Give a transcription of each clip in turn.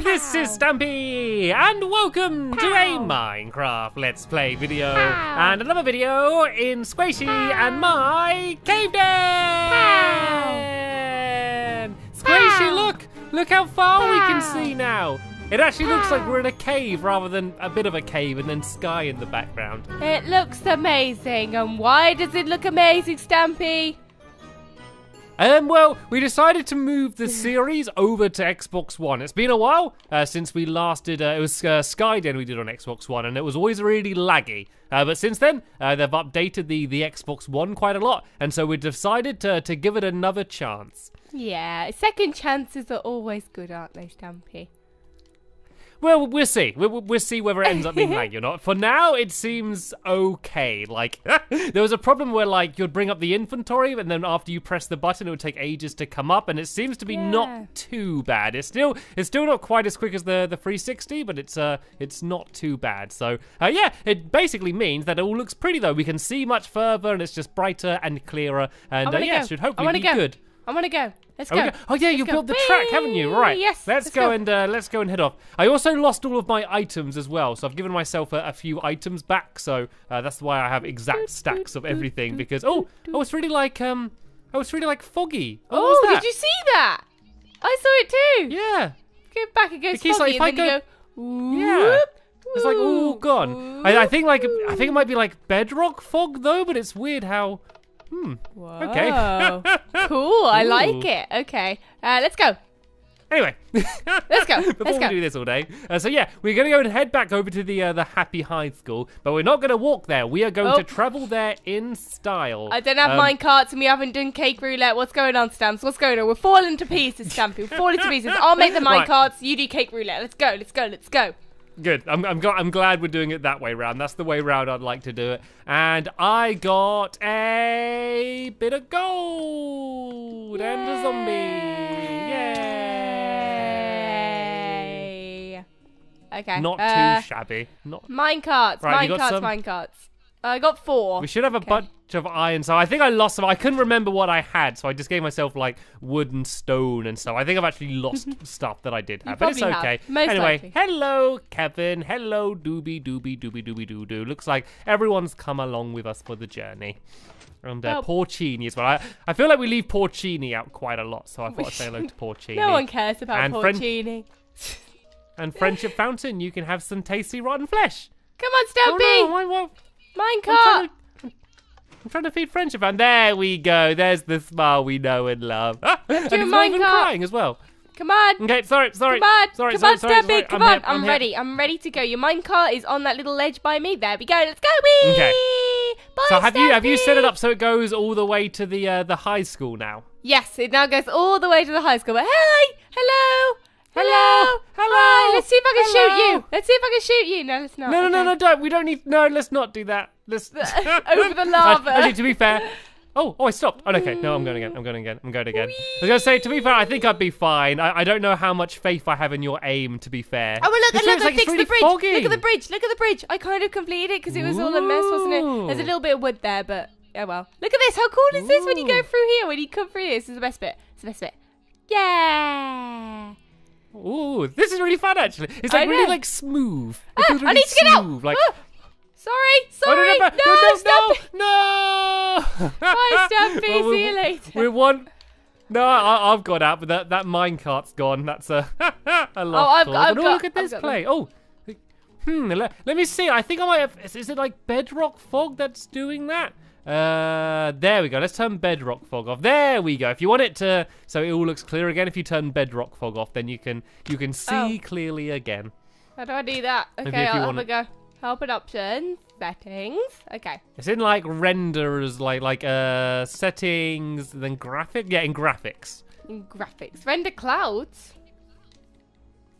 this is Stampy, and welcome to a Minecraft Let's Play video, and another video in Squishy and my cave den. Squishy, look, look how far we can see now. It actually looks like we're in a cave rather than a bit of a cave and then sky in the background. It looks amazing. And why does it look amazing, Stampy? Um, well, we decided to move the series over to Xbox One. It's been a while uh, since we last did. Uh, it was uh, Skyden we did on Xbox One, and it was always really laggy. Uh, but since then, uh, they've updated the the Xbox One quite a lot, and so we decided to to give it another chance. Yeah, second chances are always good, aren't they, Stampy? Well, we'll see. We'll, we'll see whether it ends up being laggy or not. For now, it seems okay. Like, there was a problem where, like, you'd bring up the inventory, and then after you press the button, it would take ages to come up, and it seems to be Yeah. not too bad. It's still, it's still not quite as quick as the the 360, but it's uh, it's not too bad. So, uh, yeah, it basically means that it all looks pretty though. We can see much further, and it's just brighter and clearer, and uh, yeah, go. should hopefully be go. good. I want to go. Let's Oh, go. go- oh yeah, you Let's built go. the track, haven't you? Right. Yes. Let's, go, and uh, let's go and head off. I also lost all of my items as well, so I've given myself a, a few items back. So uh, that's why I have exact stacks of everything. Because oh, oh, it's really like um, oh, it's really like foggy. What Oh, did you see that? I saw it too. Yeah. Go back and goes It keeps, foggy, like, if I you go. Yeah. It's like all gone. I, I think like I think it might be like bedrock fog though, but it's weird how. Hmm. Okay. Cool. I Ooh. like it. Okay. Uh, let's go. Anyway, Let's go, Before let's we go. do this all day, uh, so yeah, we're gonna go and head back over to the uh, the Happy High School, but we're not gonna walk there. We are going Oh. to travel there in style. I don't have Um, mine carts and we haven't done cake roulette. What's going on, Stamps? What's going on? We're falling to pieces, Stampy. We're falling to pieces. I'll make the mine Right. carts. You do cake roulette. Let's go. Let's go. Let's go. Good. I'm I'm, I'm glad we're doing it that way round. That's the way round I'd like to do it. And I got a bit of gold and a zombie. Yay! Yay. Okay. Not uh, too shabby. Not. Mine carts. Right, you mine carts. some? Mine carts. I got four. We should have a Okay. bunch of iron. So I think I lost some. I couldn't remember what I had, so I just gave myself like wood and stone and so. I think I've actually lost stuff that I did have, but it's okay. Anyway, likely. hello Kevin. Hello Doobie Doobie Doobie Doobie Doo Doo. Looks like everyone's come along with us for the journey. And uh, Well- Porcini as well. I, I feel like we leave Porcini out quite a lot, so I thought I'd say hello to Porcini. No one cares about And friend- porcini. And Friendship Fountain, you can have some tasty rotten flesh. Come on, Stumpy! Oh no, why, why, Mine I'm trying, to, I'm trying to feed friendship, and there we go. There's the smile we know and love. Ah, and it's not even crying as well. Come on. Okay, sorry, sorry. Come on, sorry, come sorry, on, sorry, Stampy, sorry. come I'm on. here, I'm, here. ready. I'm ready to go. Your minecart is on that little ledge by me. There we go. Let's go. Whee! Okay. Bye, So have you have you set it up so it goes all the way to the uh, the high school now? Yes, it now goes all the way to the high school. But hey, hello, Hello, hello, Hi, let's see if I can shoot you. Let's see if I can shoot you. No, let's not. No, no, no, okay. no, don't. We don't need. No, let's not do that. Let's Over the lava. Actually, to be fair. Oh, oh, I stopped. Oh, okay. No, I'm going again. I'm going again. I'm going again. I was going to say, to be fair, I think I'd be fine. I, I don't know how much faith I have in your aim, to be fair. Oh, well, look, This look, look, like it's fix really the bridge. foggy. Look at the bridge. Look at the bridge. I kind of completed it because it was all a mess, wasn't it? There's a little bit of wood there, but oh well. Look at this. How cool is this when you go through here? When you come through here, this is the best bit. It's the best bit. Yeah. Ooh, this is really fun actually. It's like really like smooth. It Ah, feels I really need to get out. smooth, Like, Ah, sorry, Oh, sorry. no, no, no, no, no, no, no. Bye, Stampy. Well, See we- you later. We want. No, I, I've got out, but that that minecart's gone. That's a a lot. Oh, I've got- I've oh, got- look at this play. Oh, hmm. Let, let me see. I think I might have. Is, is it like bedrock fog that's doing that? Uh, there we go. Let's turn bedrock fog off. There we go. If you want it to, so it all looks clear again. If you turn bedrock fog off, then you can you can see Oh. clearly again. How do I do that? Maybe Okay, if I'll have a go. Help and options, settings. Okay. It's in like renders, like like uh settings, then graphic. Yeah, in graphics. In graphics, render clouds.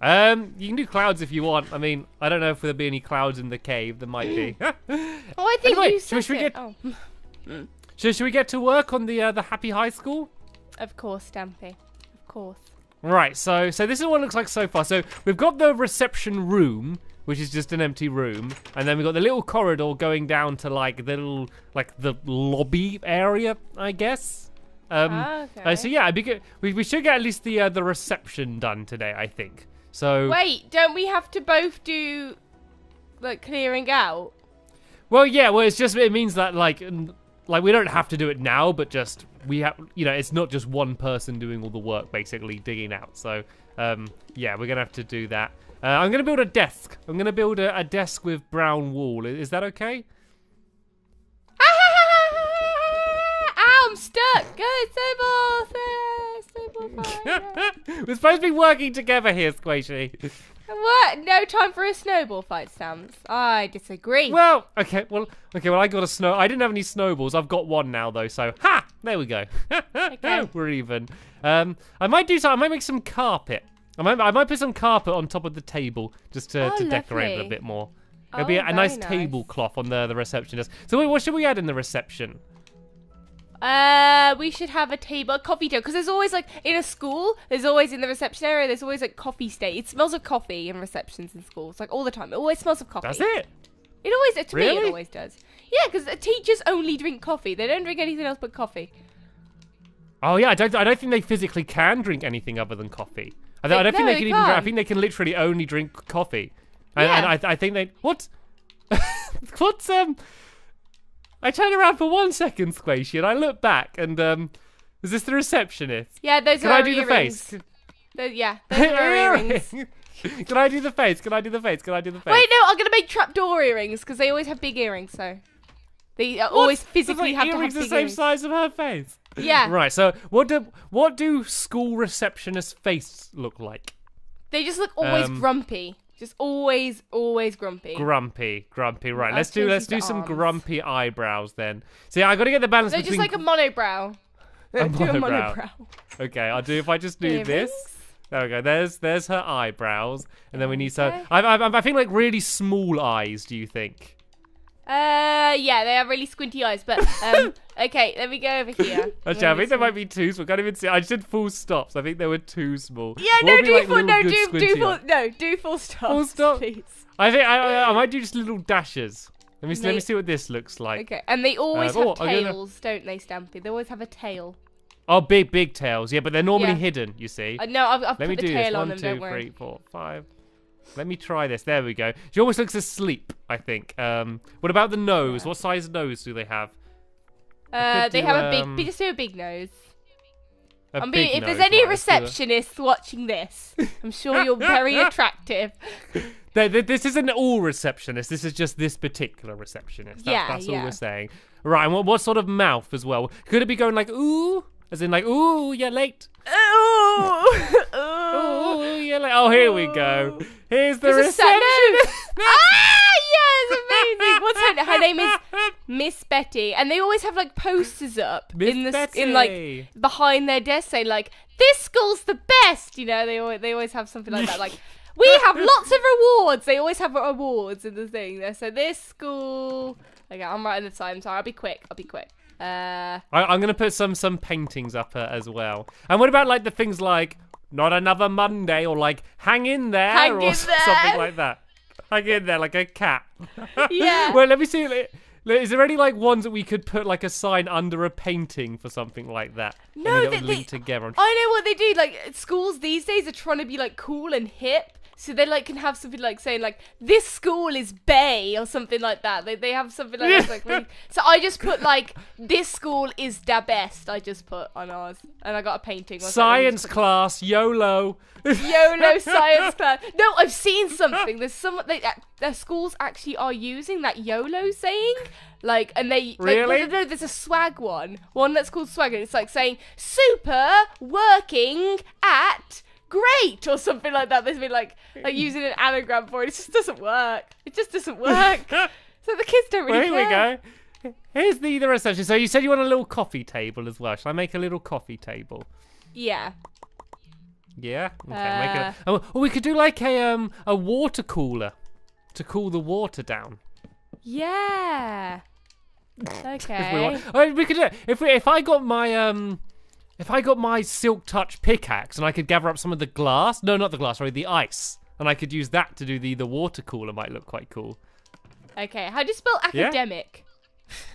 Um, you can do clouds if you want. I mean, I don't know if there'll be any clouds in the cave. There might be. Oh, I think Anyway, you should we- should we get- Oh, so should we get to work on the uh, the Happy High School? of course, Stampy. Of course. Right. So so this is what it looks like so far. So we've got the reception room, which is just an empty room, and then we've got the little corridor going down to like the little like the lobby area, I guess. Um, Ah, uh, okay. so yeah, it'd be good. We, we should get at least the uh, the reception done today, I think. So Wait, don't we have to both do like clearing out? Well, yeah. Well, it's just it means that like like we don't have to do it now, but just we have you know it's not just one person doing all the work basically digging out. So um, yeah, we're gonna have to do that. Uh, I'm gonna build a desk. I'm gonna build a, a desk with brown wall. I- Is that okay? Ow, I'm stuck. Go, Snowball. Snowball we're supposed to be working together here, Squishy. What? No time for a snowball fight, Stamps. I disagree. Well, okay, well, okay, well, I got a snow. I didn't have any snowballs. I've got one now, though. So, ha! There we go. Okay. We're even. Um, I might do some. I might make some carpet. I might. I might put some carpet on top of the table just to, Oh, to decorate it a bit more. It'll be Oh, a, a nice, nice. tablecloth on the the receptionist. So, wait, what should we add in the reception? Uh, we should have a table, a coffee table, because there's always like in a school. There's always in the reception area. There's always like coffee state. It smells of coffee in receptions in schools, like all the time. It always smells of coffee. That's it. It always, to me, it always does. Yeah, because teachers only drink coffee. They don't drink anything else but coffee. Oh yeah, I don't. I don't think they physically can drink anything other than coffee. I, th- I don't think they they can even. Drink, I think they can literally only drink coffee. And, and I, I think they. What? What's um? I turn around for one second, Squishy, and I look back, and um, is this the receptionist? Yeah, those are the early. Can are I do the face? Yeah, those are our earrings. Can I do the face? Can I do the face? Can I do the face? Wait, no, I'm gonna make trapdoor earrings because they always have big earrings. So they What? always physically have to have earrings big the same earrings. size of her face. Yeah, Right. So what do what do school receptionist face look like? they just look always Um, grumpy. Just always, always grumpy. Grumpy, grumpy. Right, let's do let's do some arms. grumpy eyebrows then. See, I got to get the balance They're just like a monobrow. A do a monobrow. Okay, I'll do if I just do Earrings. this. There we go. There's there's her eyebrows, and then we need Okay. so. I I I think like really small eyes. Do you think? Uh, yeah, they have really squinty eyes. But um, okay, let me go over here. Actually, I think there might be two small. Can't even see. I just did full stops. I think there were two small. Yeah, What no, would be, do like, full, little no, good do, do squinty full, eyes? no, do full stop. Full stop? please. I think I, I I might do just little dashes. Let me see, let me They- see what this looks like. Okay, and they always Um, oh, have I'm gonna- tails, don't they, Stampy? They always have a tail. Oh, big big tails. Yeah, but they're normally Yeah. hidden. You see. Uh, no, I've, I've Let me put the do tail this. on One, them. two, don't worry. three, four, five. Let me try this. There we go. She almost looks asleep. I think. Um, what about the nose? What size nose do they have? Uh, they do, have a um, big, just do a big nose. A I mean, big if there's any right, a- receptionists watching this, I'm sure you're very attractive. Th- th- This isn't all receptionists. This is just this particular receptionist. That's, Yeah, that's all we're saying. Right. And what, what sort of mouth as well? Could it be going like ooh, as in like ooh, you're late. Ooh, ooh. You're late. Oh, here we go. Here's the receptionist. ah, yes, amazing. What's her name? Her name is Miss Betty, and they always have like posters up Miss in the Betty. in like behind their desk saying like this school's the best. You know, they always they always have something like that. Like we have lots of rewards. They always have awards in the thing. So this school. Okay, I'm writing the time. Sorry, I'll be quick. I'll be quick. Uh, I, I'm gonna put some some paintings up uh, as well. And what about like the things like not another Monday or like hang in there Hang or in there. something like that. Hang in there like a cat. Yeah. well, let me see. Is there any like ones that we could put like a sign under a painting for something like that? No, they- they- link together. I know what they do. Like schools these days are trying to be like cool and hip. So they like can have something like saying like this school is Bae or something like that. They they have something like that. Like really, so I just put like this school is da best. I just put on ours, and I got a painting. Like, Science class, YOLO. YOLO science class. No, I've seen something. There's some they uh, their schools actually are using that YOLO saying. Like and they like, Really? no, no, no, there's a swag one, one that's called swag, and it's like saying super working at great or something like that. There's been like like using an anagram for it. It just doesn't work. It just doesn't work. so the kids don't Well, really here care. we go. Here's the the reception. So you said you want a little coffee table as well. Shall I make a little coffee table? Yeah. Yeah. Okay. make Uh. it. Oh, or we could do like a um a water cooler to cool the water down. Yeah. If we Okay. want. We could do it. if we if I got my um if I got my silk touch pickaxe and I could gather up some of the glass. No, not the glass. Sorry, the ice. And I could use that to do the the water cooler. Might look quite cool. Okay. How do you spell Yeah? academic?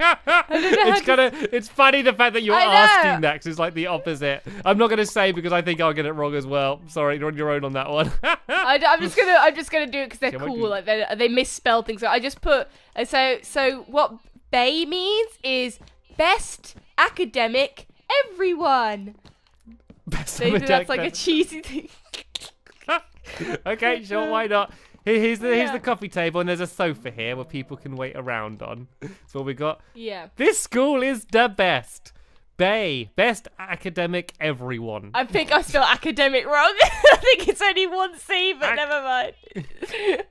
it's kind of it's funny the fact that you're asking that 'cause it's like the opposite. I'm not gonna say because I think I'll get it wrong as well. Sorry, you're on your own on that one. I, am just gonna I'm just gonna do it because they're Yeah, cool. Like they they misspell things. So I just put uh, so so what Bae means is best academic everyone. Best of that's like a cheesy thing. okay, sure, why not? Here's the here's Yeah. the coffee table and there's a sofa here where people can wait around on. That's all we got. Yeah. This school is the best. Bae, best academic everyone. I think I spelled academic wrong. I think it's only one C, but Ac- never mind.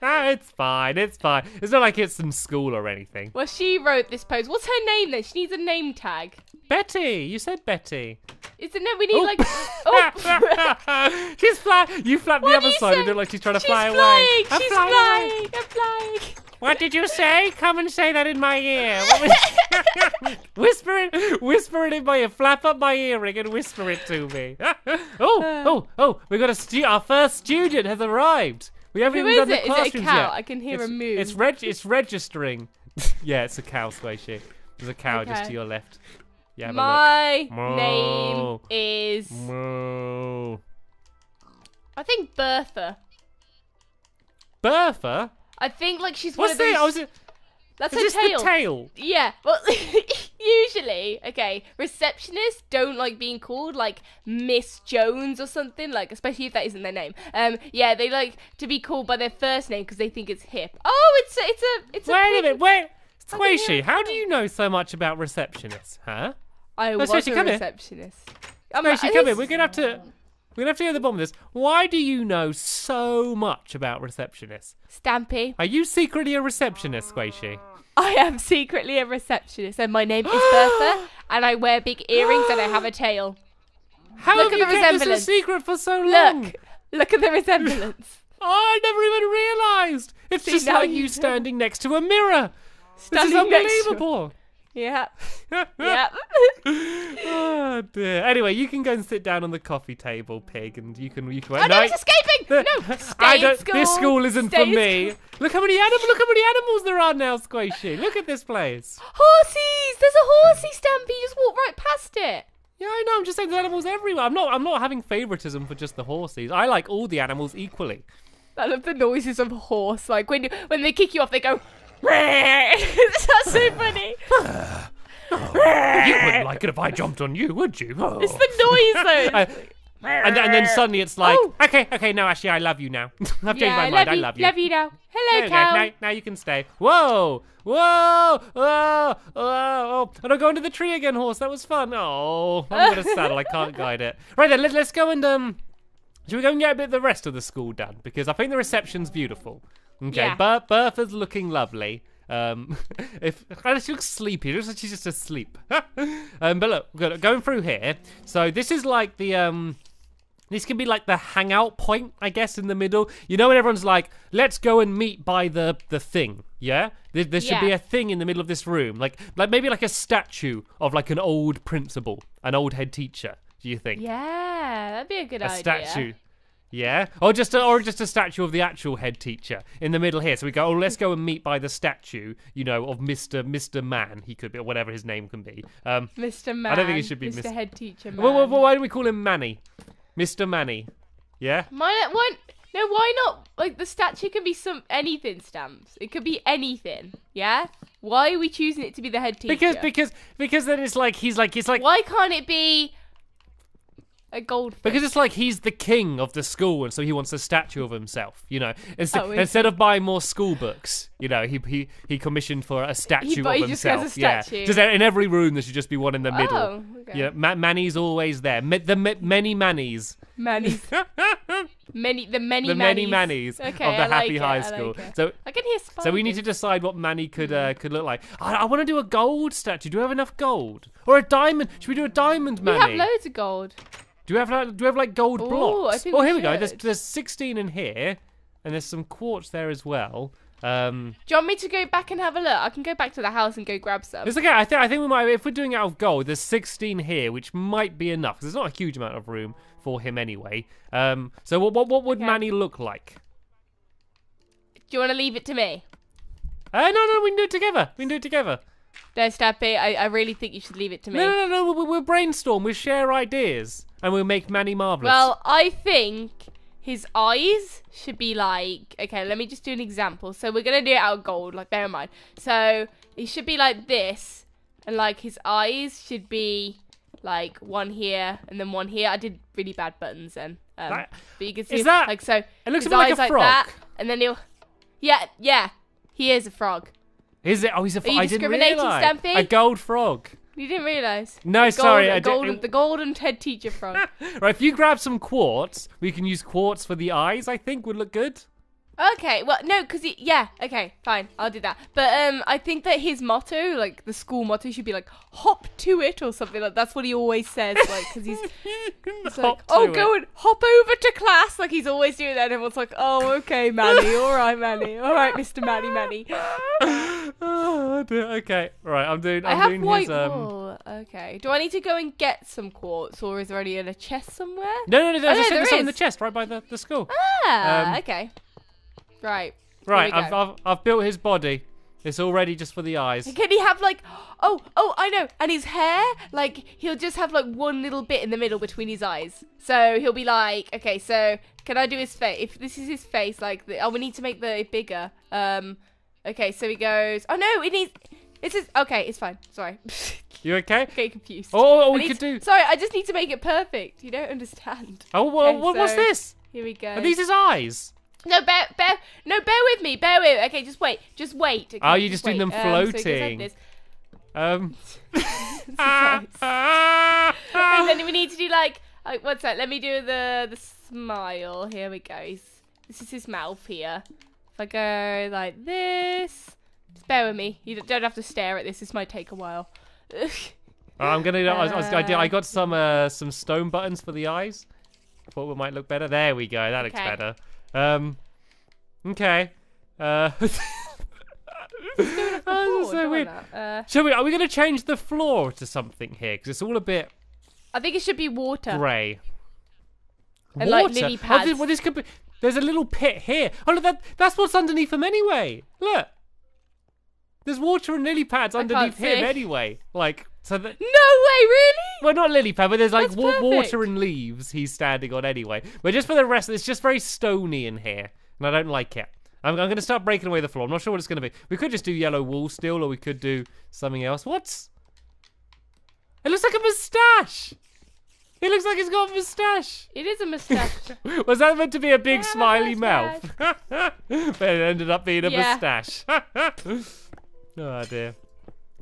Ah, it's fine, it's fine. It's not like it's some school or anything. well, she wrote this post. What's her name then? She needs a name tag. Betty, you said Betty. Isn't it? We need like. Oh. she's flying. You flap the other side and look like she's trying to She's fly flying. away. I'm She's flying flying. I'm flying. What did you say? Come and say that in my ear. Whisper it, whisper it in my ear. Flap up my earring and whisper it to me. oh, uh. oh, oh! We got a stu- Our first student has arrived. We haven't Who even done it? the Is it a cow? yet. I can hear it's, a moo. It's reg- It's registering. yeah, it's a cow, Squishy. There's a cow just to your left. Yeah, My name is. Moo. I think Bertha. Bertha. I think like she's What's one of those. the? Oh, is it? that's Is her this tail. the tail? Yeah, well, usually, okay, receptionists don't like being called like Miss Jones or something, like especially if that isn't their name. Um, yeah, they like to be called by their first name because they think it's hip. Oh, it's a, it's a, it's a. Wait a minute. Wait. Squishy, how do you know so much about receptionists, huh? I Let's was a here. receptionist. Um, Squishy, I come in. We're gonna have to. We're gonna have to get to the bottom of this. Why do you know so much about receptionists? Stampy. Are you secretly a receptionist, Squishy? I am secretly a receptionist, and my name is Bertha, and I wear big earrings and I have a tail. How Look have at you the kept this a resemblance. secret for so long? Look, look at the resemblance. Oh, I never even realised. It's See, just now like you you standing next to a mirror. This is Standing next to- unbelievable. Yeah, yeah. oh dear. Anyway, you can go and sit down on the coffee table, pig, and you can you can. Oh no, it's escaping! The- No, stay I don't. school. This school isn't Stay for me. school. Look how many animals. Look how many animals there are now, Squishy. Look at this place. Horses. There's a horsey, Stampy. You just walk right past it. Yeah, I know. I'm just saying there's animals everywhere. I'm not. I'm not having favoritism for just the horses. I like all the animals equally. I love the noises of a horse. Like when when they kick you off, they go. That's so funny. You wouldn't like it if I jumped on you, would you? Oh. It's the noise though. And, and then suddenly it's like, Oh. okay, okay, no, actually, I love you now. I've changed yeah, my I mind. love I you. love you. Love you now. Hello, you cow. Now, now you can stay. Whoa, whoa, whoa, whoa, oh, and I'll go into the tree again, horse. That was fun. Oh, I'm got a saddle. I can't guide it. Right then, let's let's go and um, should we go and get a bit of the rest of the school done because I think the reception's beautiful. Okay, Yeah. Ber- Bertha's looking lovely. Um, if she looks sleepy, it looks like she's just asleep. um, but look, going through here. So this is like the um. This can be like the hangout point, I guess, in the middle. You know, when everyone's like, "Let's go and meet by the the thing." Yeah, there, there should be a thing in the middle of this room, like like maybe like a statue of like an old principal, an old head teacher. Do you think Yeah, that'd be a good a idea. A statue? Yeah, or just a, or just a statue of the actual head teacher in the middle here. So we go, oh, let's go and meet by the statue, you know, of Mister Mister Man. He could be, or whatever his name can be. Um, Mr. Man. I don't think it should be Mr. Head Teacher Man. well, well, well, why do we call him Manny? Mister Manny. Yeah. Why, why, no, why not? Like the statue can be some anything stamps. It could be anything. Yeah. Why are we choosing it to be the head teacher? Because because because then it's like he's like it's like why can't it be a goldfish? because it's like he's the king of the school and so he wants a statue of himself, you know. Instead, Oh, instead of buying more school books, you know, he he he commissioned for a statue but of he just has a himself. yeah. Just in every room there should just be one in the middle. Oh, okay. Yeah, Ma- Manny's always there. Ma- the ma- many Mannies. Manny's many the many the many Mannies. Mannies Okay, of the I like Happy it, High I like School. so I can hear spiders. So we need to decide what Manny could uh, could look like. I, I want to do a gold statue. Do we have enough gold or a diamond? Should we do a diamond Manny? We have loads of gold. Do we have like, do we have like gold Ooh, blocks? Oh, here we go. There's there's 16 in here, and there's some quartz there as well. Um, Do you want me to go back and have a look? I can go back to the house and go grab some. it's okay. I think I think we might if we're doing it out of gold. There's 16 here, which might be enough because there's not a huge amount of room for him anyway. Um, so what what, what would Okay. Manny look like? Do you want to leave it to me? Uh, no, no, we can do it together. We can do it together. No, Stampy, I, I really think you should leave it to me. No, no, no, no. We'll, we'll brainstorm. We'll share ideas, and we'll make Manny marvelous. Well, I think his eyes should be like. Okay, let me just do an example. So we're gonna do it out of gold. Like, bear in mind. So he should be like this, and like his eyes should be like one here and then one here. I did really bad buttons then. Um, That- but you can see is that- like so. it looks his a bit like a frog. that, and then he'll. Yeah, yeah. He is a frog. Is it? Oh, he's a. Are you I didn't discriminating, realize. Stampy? A gold frog. You didn't realise? No, The sorry, golden- I didn't- golden, the golden head teacher frog. Right, if you grab some quartz, we can use quartz for the eyes. I think would look good. Okay, well, no, because he, yeah, okay, fine, I'll do that. But um, I think that his motto, like the school motto, should be like "hop to it" or something like. That's what he always says, like, because he's, he's like, "Oh, go it. and hop over to class." Like he's always doing that, and everyone's like, "Oh, okay, Manny, all right, Manny, all right, Mister Manny, Manny." oh. Okay, right. I'm doing. I I'm have doing white his. Um... wool. Okay, do I need to go and get some quartz, or is there any in a chest somewhere? No, no, no. There's, Oh, just no, there's there some in the chest right by the, the school. Ah, Um, okay, right. right, I've. I've I've built his body. It's all ready just for the eyes. Can he have like, oh, oh, I know, and his hair, like he'll just have like one little bit in the middle between his eyes. So he'll be like, okay, so can I do his face? If this is his face, like, the, oh, we need to make the bigger. Um, okay, so he goes, oh no, it needs. This is okay. It's fine. Sorry, You okay? getting confused. Oh, oh, we could to- do. Sorry, I just need to make it perfect. You don't understand. Oh, well, Okay, what, what's so- this? Here we go. Are these his eyes? No, bear, bear, no, bear with me, bear with. Okay, just wait, just wait. Okay, Oh, you're just doing wait. them Um, so he goes like floating. this. Um. and then we need to do like, like what's that? Let me do the the smile. Here we go. He's, this is his mouth here. If I go like this, just bear with me. You don't have to stare at this. This might take a while. I'm gonna. I, was- I, was- I, did, Uh, I got some uh, some stone buttons for the eyes. Thought it might look better. There we go. That looks better. Um. Okay. Uh. oh, this is Oh, so weird. Uh, Shall we? Are we gonna change the floor to something here? Because it's all a bit I think it should be water. grey. And, like, Water? lily Oh, this, well, this could be. There's a little pit here. Oh, look, that that's what's underneath them anyway. Look. There's water and lily pads underneath him anyway. Like so that. No way, really? Well, not lily pad, but there's like wa- water and leaves he's standing on anyway. But just for the rest, it's just very stony in here, and I don't like it. I'm, I'm going to start breaking away the floor. I'm not sure what it's going to be. We could just do yellow wool still, or we could do something else. What's? It looks like a moustache. It looks like he's got a moustache. It is a moustache. Was that meant to be a big Yeah, smiley mouth? but it ended up being a Yeah. moustache. oh dear.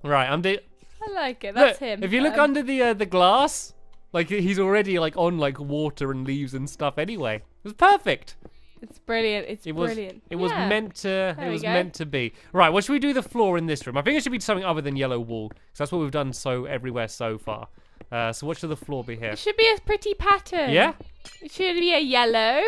Right, I'm doing. I like it. That's Look, him. If you look Um, under the uh, the glass, like he's already like on like water and leaves and stuff. Anyway, it was perfect. it's brilliant. It's It was. brilliant. It was Yeah. meant to. There it was go. meant to be. Right. What should we do the floor in this room? I think it should be something other than yellow wall, because that's what we've done so everywhere so far. Uh, so what should the floor be here? It should be a pretty pattern. Yeah. It should be a yellow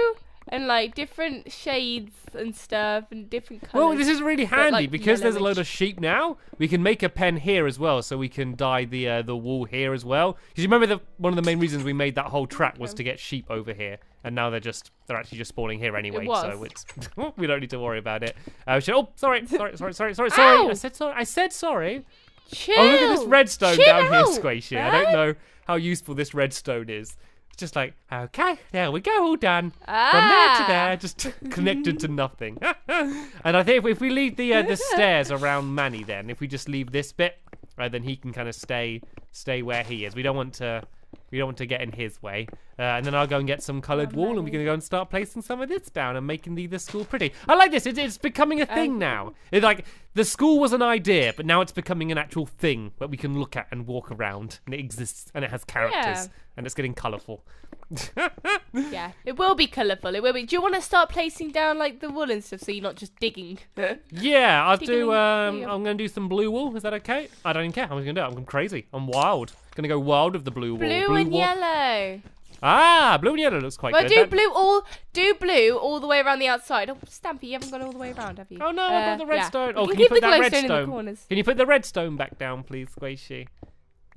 and like different shades and stuff and different colors. Well, this is really handy like, because there's a load of sheep now. We can make a pen here as well, so we can dye the uh, the wool here as well. Because you remember that one of the main reasons we made that whole track was to get sheep over here, and now they're just they're actually just spawning here anyway. So it's we don't need to worry about it. Uh, we should, oh, sorry, sorry, sorry, sorry, sorry, sorry. I said sorry. I said sorry. Chill. Oh, look at this redstone Chill down here, out, Squishy. I don't know how useful this redstone is. Just like, okay, there we go, all done. From there to Ah. there, just connected to nothing. and I think if, if we leave the uh, the stairs around Manny, then if we just leave this bit, right, then he can kind of stay stay where he is. We don't want to. We don't want to get in his way. Uh, and then I'll go and get some coloured wool, and we're going to go and start placing some of this down and making the, the school pretty. I like this. It, it's becoming a thing Um, now. It's like the school was an idea, but now it's becoming an actual thing that we can look at and walk around, and it exists, and it has characters, Yeah. and it's getting colourful. Yeah, it will be colourful. It will be. Do you want to start placing down like the wool and stuff so you're not just digging? Yeah, I'll Digging do. Um, There you go. I'm going to do some blue wool. Is that okay? I don't even care. I'm going to do it. I'm crazy. I'm wild. Going to go wild with the blue wool. Blue and wool. yellow. Ah, blue and yellow looks quite Well, good. do That- blue all. Do blue all the way around the outside. Oh, Stampy, you haven't gone all the way around, have you? Oh no, Uh, I've got the redstone. We Oh, can can you put the that glowstone in the redstone? corners. Can you put the redstone back down, please, Squishy?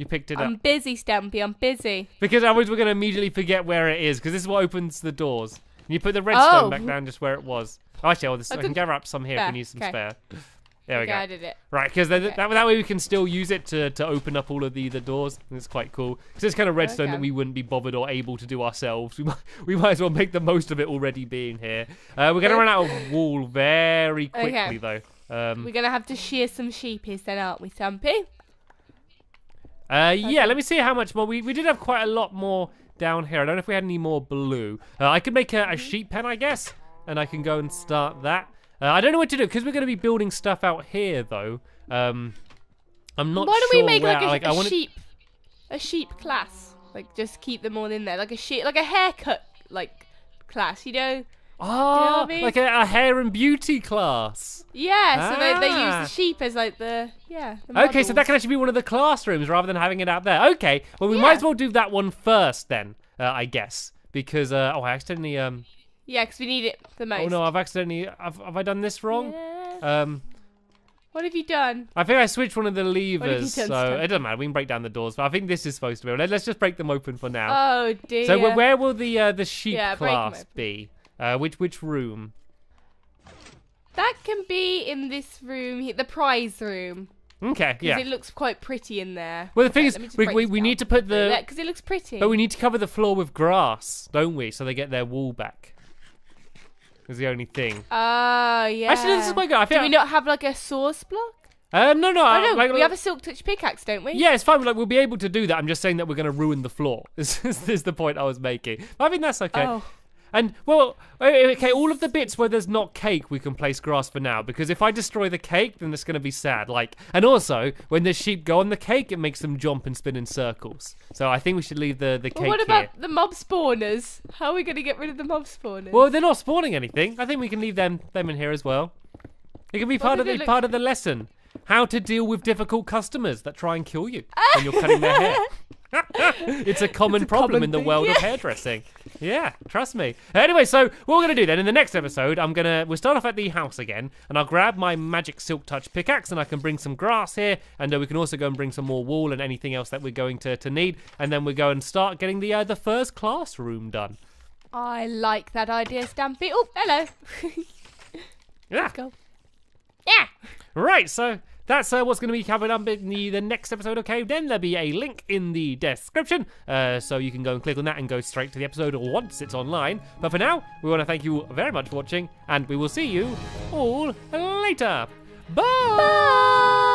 You picked it up. I'm busy, Stampy. I'm busy. Because otherwise we're going to immediately forget where it is, because this is what opens the doors. Can you put the redstone Oh. back down just where it was? Oh, actually, oh, this, I, I can could- gather up some here if we need some okay. spare. There we Okay, go. I did it. Right, because that, Okay. that, that way we can still use it to, to open up all of the, the doors. It's quite cool. Because it's kind of redstone Okay. that we wouldn't be bothered or able to do ourselves. We might, we might as well make the most of it already being here. Uh, we're going to run out of wool very quickly, though. Um, We're gonna have to shear some sheepies then, aren't we, Stumpy? Uh, yeah, let me see how much more. We, we did have quite a lot more down here. I don't know if we had any more blue. Uh, I could make a, a sheep pen, I guess, and I can go and start that. Uh, I don't know what to do because we're going to be building stuff out here, though. Um, I'm not sure Why don't sure we make where. like a, I a wanna- sheep, a sheep class? Like just keep them all in there, like a sheep, like a haircut like class, you know? Oh, I mean? like a, a hair and beauty class. Yeah. So they, they use Ah. the sheep as like the yeah. The Okay, so that can actually be one of the classrooms rather than having it out there. Okay, well we might as well do that one first then, uh, I guess, because uh, oh I accidentally um Yeah, because we need it the most. oh no I've accidentally have, have I done this wrong? Yeah. Um, What have you done? I think I switched one of the levers, so it doesn't matter. We can break down the doors, but I think this is supposed to be. Let- Let's just break them open for now. Oh dear. so where, will the uh, the sheep Yeah, class be? Uh, which which room? That can be in this room, here, the prize room, Okay, yeah. because it looks quite pretty in there. Well, the thing Okay, is, let me just we, we, we need to put the because it looks pretty. But we need to cover the floor with grass, don't we? So they get their wool back. Is the only thing. Ah, yeah. Actually, this is my good. I Do think. we not have like a source block? Um, no, no. Oh uh, no, like, we have a silk touch pickaxe, don't we? Yeah, it's fine. Like we'll be able to do that. I'm just saying that we're going to ruin the floor. This is, this is the point I was making. I think that's okay. Oh, And well, okay. All of the bits where there's not cake, we can place grass for now. Because if I destroy the cake, then it's going to be sad. Like, and also when the sheep go on the cake, it makes them jump and spin in circles. So I think we should leave the the cake well, what here. about the mob spawners? How are we going to get rid of the mob spawners? Well, they're not spawning anything. I think we can leave them them in here as well. It can be part of the look- part of the lesson. How to deal with difficult customers that try and kill you when you're cutting their hair. it's a common a problem common in the thing, world of hairdressing. Yeah, trust me. Anyway, so what we're gonna do then in the next episode, I'm gonna we'll start off at the house again, and I'll grab my magic silk touch pickaxe, and I can bring some grass here, and uh, we can also go and bring some more wool and anything else that we're going to, to need, and then we go and start getting the uh, the first classroom done. I like that idea, Stampy. Oh, hello. Yeah. Go. Yeah. Right, so that's uh, what's going to be covered up in the, the next episode of Cave Den. There'll be a link in the description, uh, so you can go and click on that and go straight to the episode once it's online. But for now, we want to thank you very much for watching, and we will see you all later. Bye.